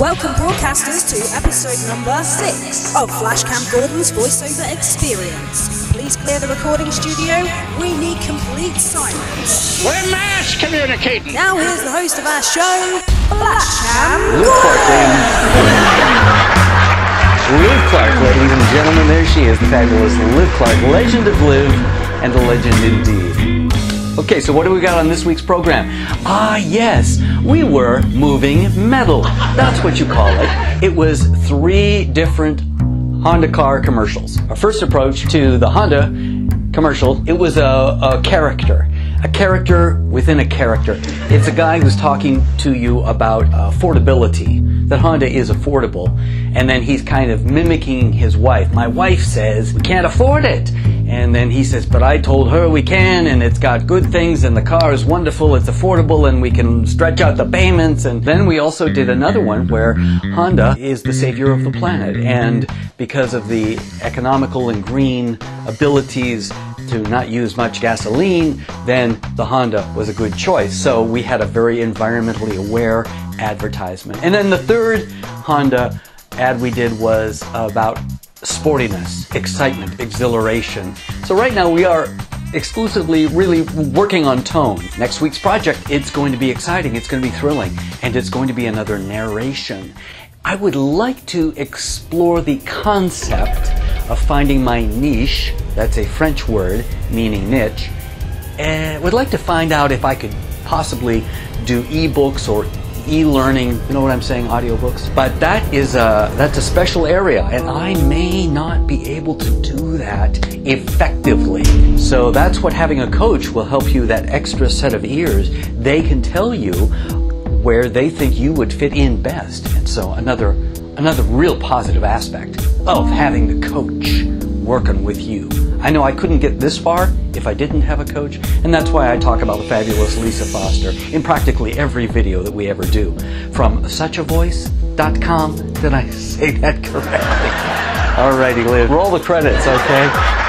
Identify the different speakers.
Speaker 1: Welcome, broadcasters, to episode number six of Flashcam Gordon's voiceover experience. Please clear the recording studio. We need complete silence.
Speaker 2: We're mass communicating.
Speaker 1: Now, here's the host of our show, Flashcam
Speaker 3: Liv Clark, ladies. Liv Clark, ladies and gentlemen, there she is, the fabulous Liv Clark, legend of Liv, and a legend indeed. Okay, so what do we got on this week's program? Ah, yes, we were moving metal. That's what you call it. It was three different Honda car commercials. Our first approach to the Honda commercial, it was a, a character. A character within a character. It's a guy who's talking to you about affordability, that Honda is affordable, and then he's kind of mimicking his wife. My wife says, we can't afford it. And then he says, but I told her we can, and it's got good things, and the car is wonderful, it's affordable, and we can stretch out the payments. And then we also did another one where Honda is the savior of the planet, and because of the economical and green abilities to not use much gasoline, then the Honda was a good choice. So we had a very environmentally aware advertisement. And then the third Honda ad we did was about sportiness, excitement, exhilaration. So right now we are exclusively really working on tone. Next week's project, it's going to be exciting, it's going to be thrilling, and it's going to be another narration. I would like to explore the concept of finding my niche, that's a French word meaning niche, and would like to find out if I could possibly do ebooks or e-learning, you know what I'm saying, audiobooks. But that is a that's a special area and I may not be able to do that effectively. So that's what having a coach will help you that extra set of ears. They can tell you where they think you would fit in best. And so another another real positive aspect of having the coach working with you. I know I couldn't get this far if I didn't have a coach, and that's why I talk about the fabulous Lisa Foster in practically every video that we ever do. From suchavoice.com, did I say that correctly? Alrighty, Liz. roll the credits, okay?